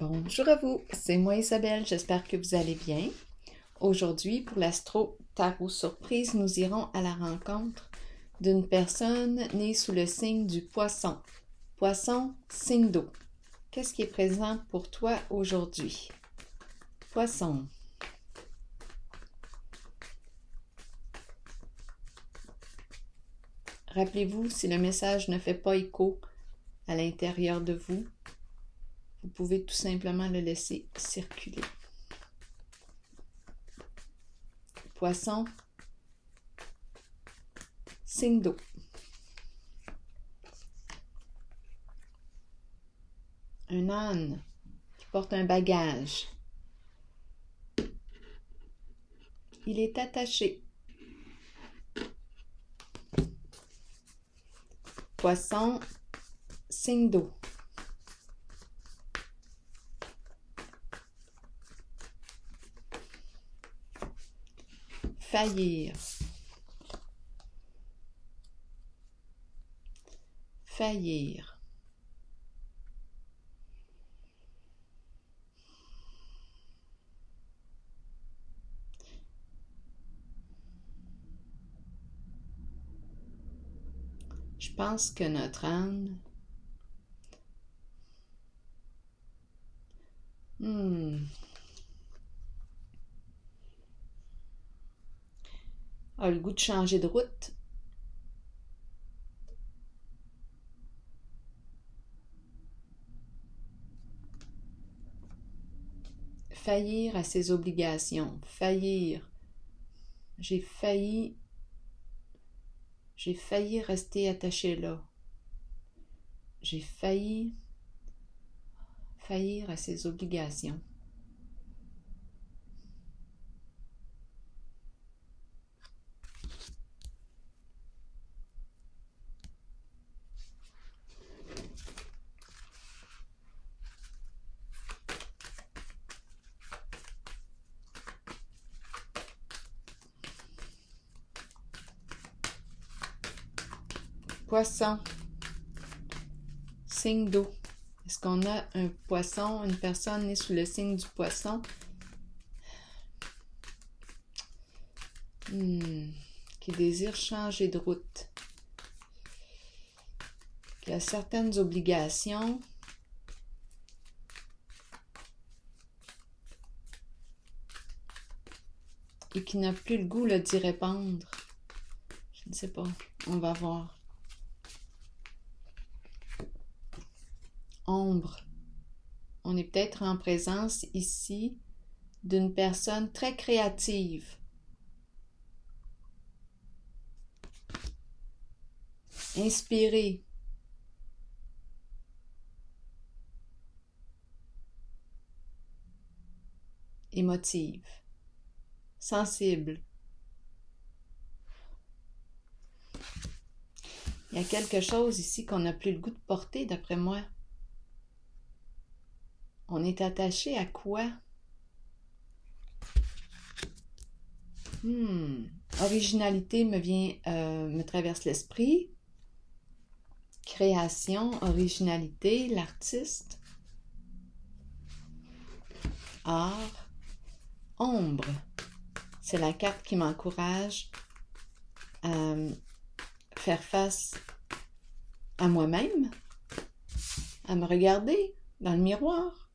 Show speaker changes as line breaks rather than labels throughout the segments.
Bonjour à vous, c'est moi Isabelle, j'espère que vous allez bien. Aujourd'hui, pour l'astro tarot surprise, nous irons à la rencontre d'une personne née sous le signe du poisson. Poisson, signe d'eau. Qu'est-ce qui est présent pour toi aujourd'hui? Poisson. Rappelez-vous, si le message ne fait pas écho à l'intérieur de vous, vous pouvez tout simplement le laisser circuler. Poisson, signe d'eau. Un âne qui porte un bagage. Il est attaché. Poisson, signe d'eau. Faillir. Faillir. Je pense que notre âne hmm, a le goût de changer de route? Faillir à ses obligations, faillir. J'ai failli j'ai failli rester attaché là. J'ai failli faillir à ses obligations. Poisson. Signe d'eau. Est-ce qu'on a un poisson, une personne née sous le signe du poisson? Hmm. Qui désire changer de route. Qui a certaines obligations. Et qui n'a plus le goût d'y répondre. Je ne sais pas. On va voir. Ombre. On est peut-être en présence ici d'une personne très créative. Inspirée. Émotive. Sensible. Il y a quelque chose ici qu'on n'a plus le goût de porter, d'après moi. On est attaché à quoi? Hmm. Originalité me vient, euh, me traverse l'esprit. Création, originalité, l'artiste. Art, ombre. C'est la carte qui m'encourage à faire face à moi-même, à me regarder dans le miroir,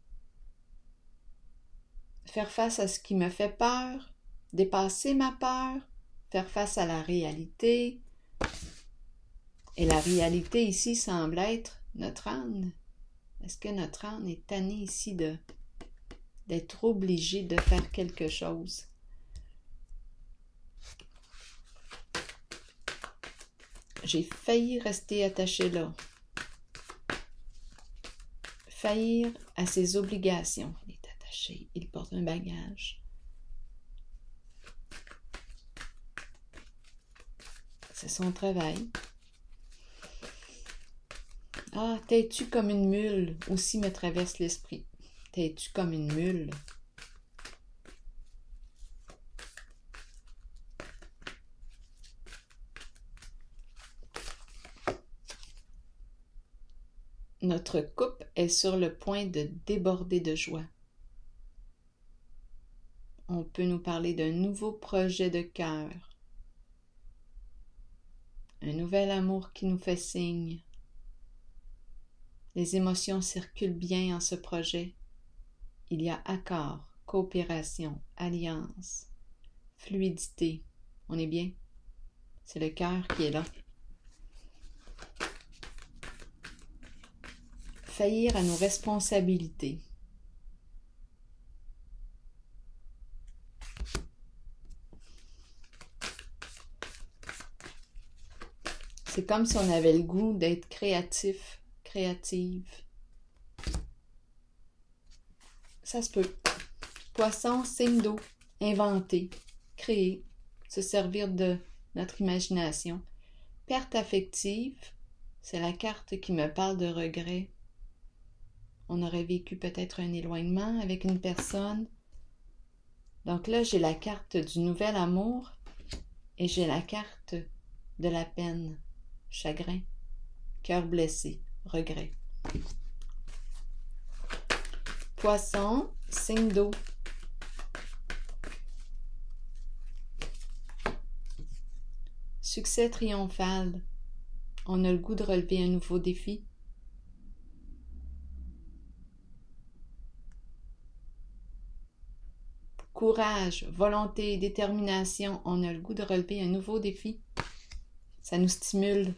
faire face à ce qui me fait peur, dépasser ma peur, faire face à la réalité. Et la réalité ici semble être notre âne. Est-ce que notre âne est tanné ici de d'être obligé de faire quelque chose? J'ai failli rester attaché là. Faillir à ses obligations il porte un bagage. C'est son travail. Ah, t'es-tu comme une mule aussi me traverse l'esprit. T'es-tu comme une mule? Notre coupe est sur le point de déborder de joie. On peut nous parler d'un nouveau projet de cœur, un nouvel amour qui nous fait signe. Les émotions circulent bien en ce projet. Il y a accord, coopération, alliance, fluidité. On est bien? C'est le cœur qui est là. Faillir à nos responsabilités. Comme si on avait le goût d'être créatif, créative. Ça se peut. Poisson, signe d'eau. Inventer, créer, se servir de notre imagination. Perte affective, c'est la carte qui me parle de regret. On aurait vécu peut-être un éloignement avec une personne. Donc là, j'ai la carte du nouvel amour et j'ai la carte de la peine, chagrin, cœur blessé, regret. Poisson, signe d'eau. Succès triomphal. On a le goût de relever un nouveau défi. Courage, volonté, détermination, on a le goût de relever un nouveau défi. Ça nous stimule.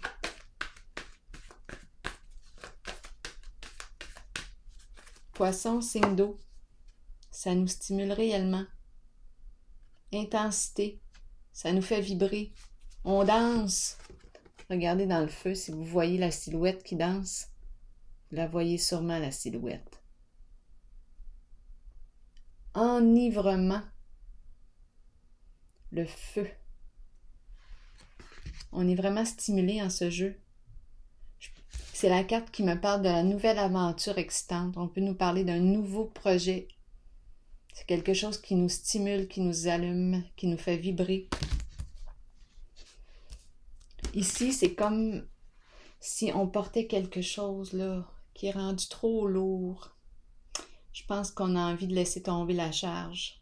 Poisson, signe d'eau. Ça nous stimule réellement. Intensité. Ça nous fait vibrer. On danse. Regardez dans le feu si vous voyez la silhouette qui danse. Vous la voyez sûrement, la silhouette. Enivrement. Le feu. On est vraiment stimulé en ce jeu. C'est la carte qui me parle de la nouvelle aventure excitante. On peut nous parler d'un nouveau projet. C'est quelque chose qui nous stimule, qui nous allume, qui nous fait vibrer. Ici, c'est comme si on portait quelque chose là qui est rendu trop lourd. Je pense qu'on a envie de laisser tomber la charge.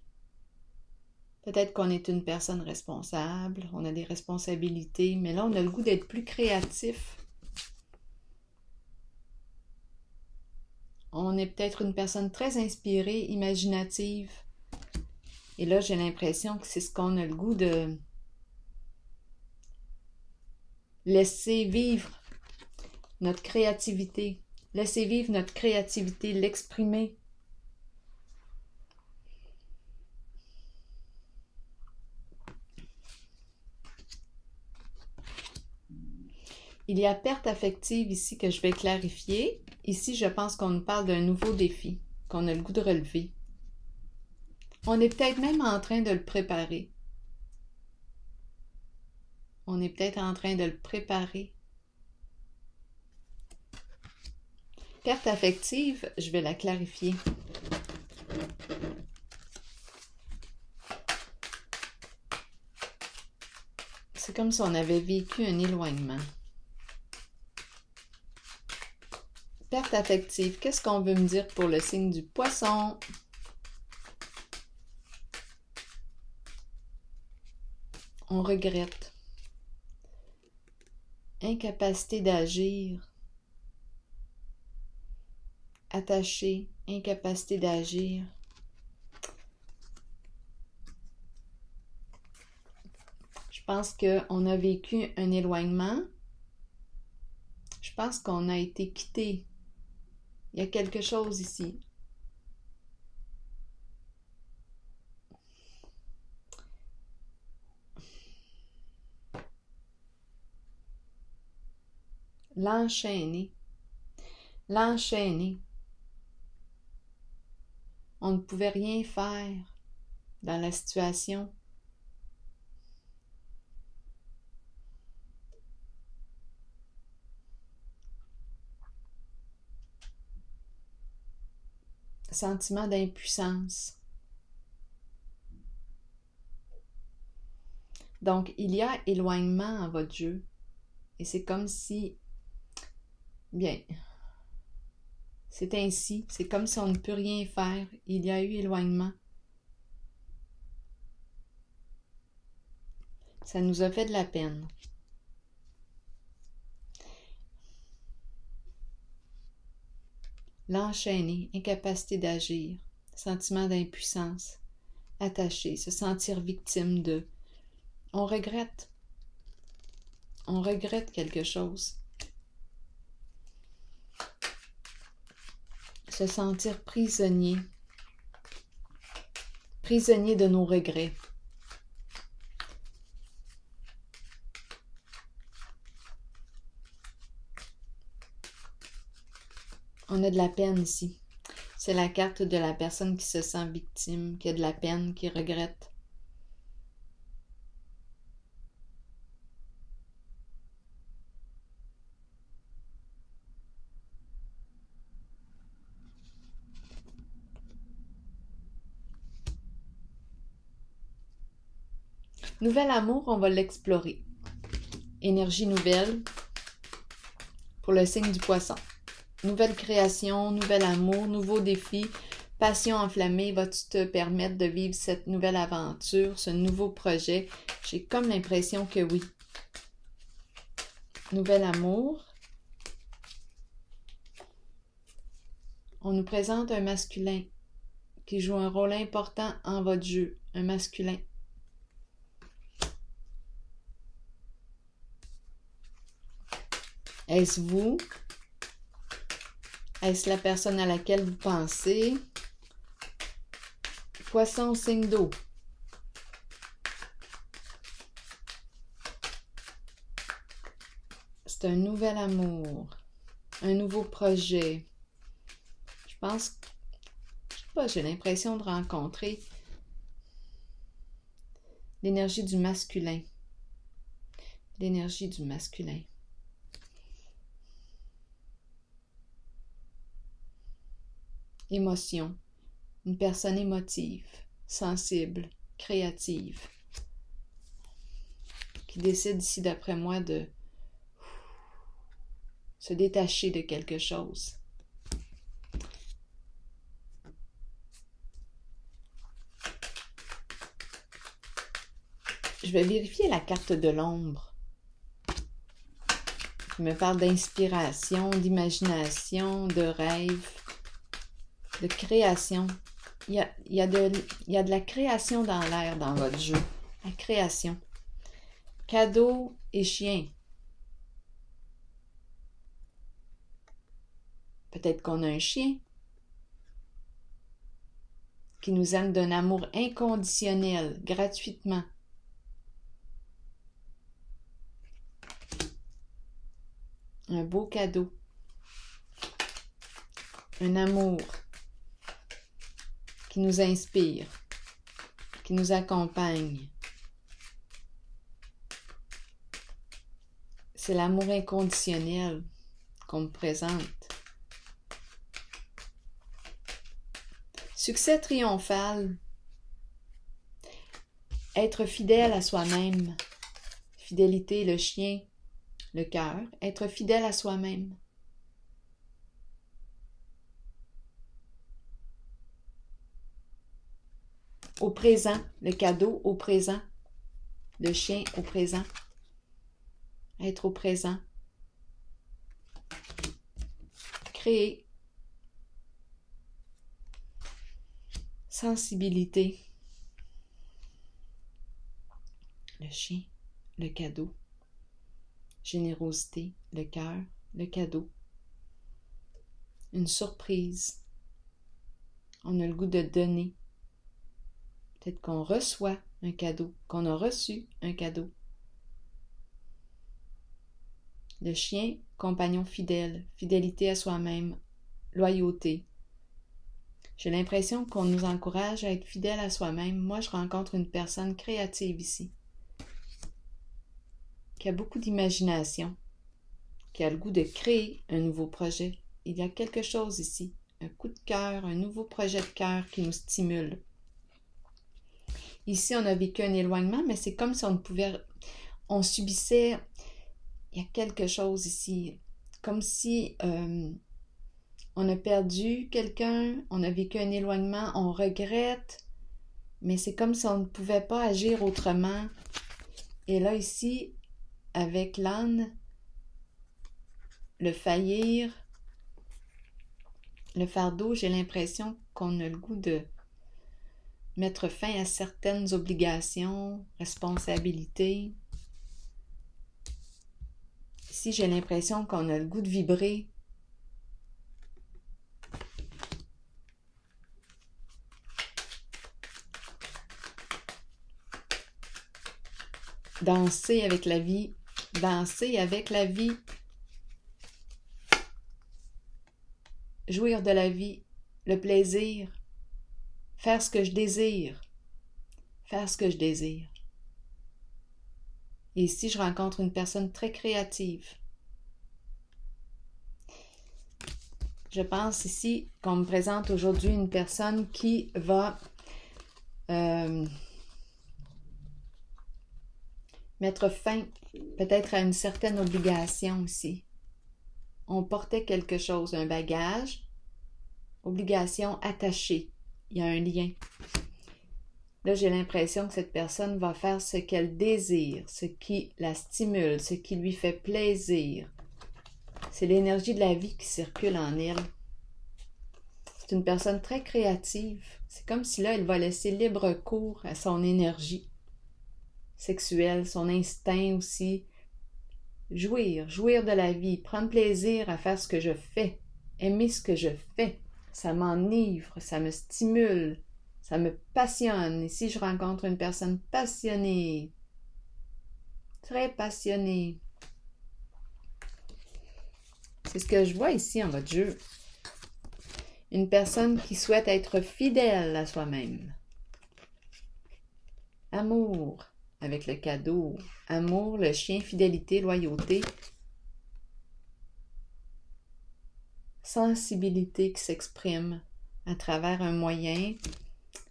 Peut-être qu'on est une personne responsable, on a des responsabilités, mais là, on a le goût d'être plus créatif. On est peut-être une personne très inspirée, imaginative. Et là, j'ai l'impression que c'est ce qu'on a le goût de laisser vivre notre créativité. Laisser vivre notre créativité, l'exprimer. Il y a perte affective ici que je vais clarifier. Ici, je pense qu'on nous parle d'un nouveau défi qu'on a le goût de relever. On est peut-être même en train de le préparer. On est peut-être en train de le préparer. Perte affective, je vais la clarifier. C'est comme si on avait vécu un éloignement. Perte affective, qu'est-ce qu'on veut me dire pour le signe du poisson? On regrette. Incapacité d'agir. Attaché, incapacité d'agir. Je pense qu'on a vécu un éloignement. Je pense qu'on a été quitté il y a quelque chose ici. L'enchaîner. L'enchaîner. On ne pouvait rien faire dans la situation. Sentiment d'impuissance. Donc, il y a éloignement en votre jeu. Et c'est comme si, bien, C'est ainsi, c'est comme si on ne peut rien faire. Il y a eu éloignement. Ça nous a fait de la peine. L'enchaîner, incapacité d'agir, sentiment d'impuissance, attaché, se sentir victime de. On regrette. On regrette quelque chose. Se sentir prisonnier. Prisonnier de nos regrets. On a de la peine ici. C'est la carte de la personne qui se sent victime, qui a de la peine, qui regrette. Nouvel amour, on va l'explorer. Énergie nouvelle pour le signe du poisson. Nouvelle création, nouvel amour, nouveau défi, passion enflammée, vas-tu te permettre de vivre cette nouvelle aventure, ce nouveau projet? J'ai comme l'impression que oui. Nouvel amour. On nous présente un masculin qui joue un rôle important en votre jeu, un masculin. Est-ce vous? Est-ce la personne à laquelle vous pensez? Poisson, signe d'eau. C'est un nouvel amour, un nouveau projet. Je pense, je sais pas, j'ai l'impression de rencontrer l'énergie du masculin. L'énergie du masculin. Émotion, une personne émotive, sensible, créative, qui décide ici, d'après moi, de se détacher de quelque chose. Je vais vérifier la carte de l'ombre. Je me parle d'inspiration, d'imagination, de rêve de création. Il y a, de, de la création dans l'air dans votre jeu. La création. Cadeau et chien. Peut-être qu'on a un chien qui nous aime d'un amour inconditionnel, gratuitement. Un beau cadeau. Un amour qui nous inspire, qui nous accompagne. C'est l'amour inconditionnel qu'on me présente. Succès triomphal. Être fidèle à soi-même. Fidélité, le chien, le cœur. Être fidèle à soi-même. Au présent, le cadeau au présent, le chien au présent, être au présent, créer, sensibilité, le chien, le cadeau, générosité, le cœur, le cadeau, une surprise, on a le goût de donner, Peut-être qu'on reçoit un cadeau, qu'on a reçu un cadeau. Le chien, compagnon fidèle, fidélité à soi-même, loyauté. J'ai l'impression qu'on nous encourage à être fidèle à soi-même. Moi, je rencontre une personne créative ici, qui a beaucoup d'imagination, qui a le goût de créer un nouveau projet. Il y a quelque chose ici, un coup de cœur, un nouveau projet de cœur qui nous stimule. Ici, on a vécu un éloignement, mais c'est comme si on pouvait, on subissait, il y a quelque chose ici, comme si euh, on a perdu quelqu'un, on a vécu un éloignement, on regrette, mais c'est comme si on ne pouvait pas agir autrement. Et là, ici, avec l'âne, le faillir, le fardeau, j'ai l'impression qu'on a le goût de mettre fin à certaines obligations, responsabilités. Ici, j'ai l'impression qu'on a le goût de vibrer. Danser avec la vie, danser avec la vie, jouir de la vie, le plaisir, faire ce que je désire, faire ce que je désire. Et ici, je rencontre une personne très créative? Je pense ici qu'on me présente aujourd'hui une personne qui va euh, mettre fin peut-être à une certaine obligation aussi on portait quelque chose, un bagage, obligation attachée. Il y a un lien. Là, j'ai l'impression que cette personne va faire ce qu'elle désire, ce qui la stimule, ce qui lui fait plaisir. C'est l'énergie de la vie qui circule en elle. C'est une personne très créative. C'est comme si là, elle va laisser libre cours à son énergie sexuelle, son instinct aussi, Jouir, jouir de la vie, prendre plaisir à faire ce que je fais, aimer ce que je fais. Ça m'enivre, ça me stimule, ça me passionne. Et si je rencontre une personne passionnée, très passionnée, c'est ce que je vois ici en votre jeu. Une personne qui souhaite être fidèle à soi-même. Amour, avec le cadeau. Amour, le chien, fidélité, loyauté. Sensibilité qui s'exprime à travers un moyen.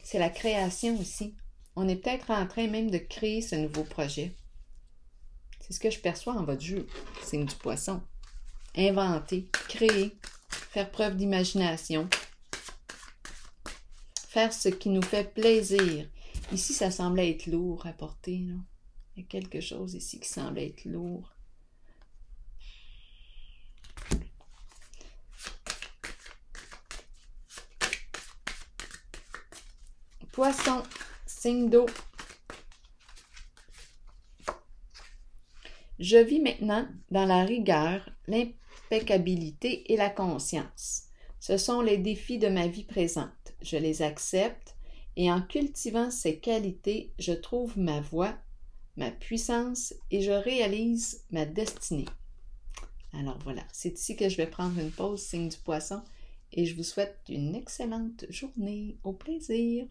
C'est la création aussi. On est peut-être en train même de créer ce nouveau projet. C'est ce que je perçois en votre jeu. C'est du poisson. Inventer, créer, faire preuve d'imagination, faire ce qui nous fait plaisir, Ici, ça semblait être lourd à porter. Il y a quelque chose ici qui semble être lourd. Poisson, signe d'eau. Je vis maintenant dans la rigueur, l'impeccabilité et la conscience. Ce sont les défis de ma vie présente. Je les accepte et en cultivant ces qualités, je trouve ma voix, ma puissance et je réalise ma destinée. Alors voilà, c'est ici que je vais prendre une pause, signe du poisson, et je vous souhaite une excellente journée. Au plaisir!